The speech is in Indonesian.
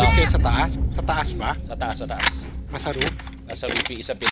Okay, kayo sa taas? Sa taas ba? Sa taas, sa taas. Nasa roof? Nasa roof yung isa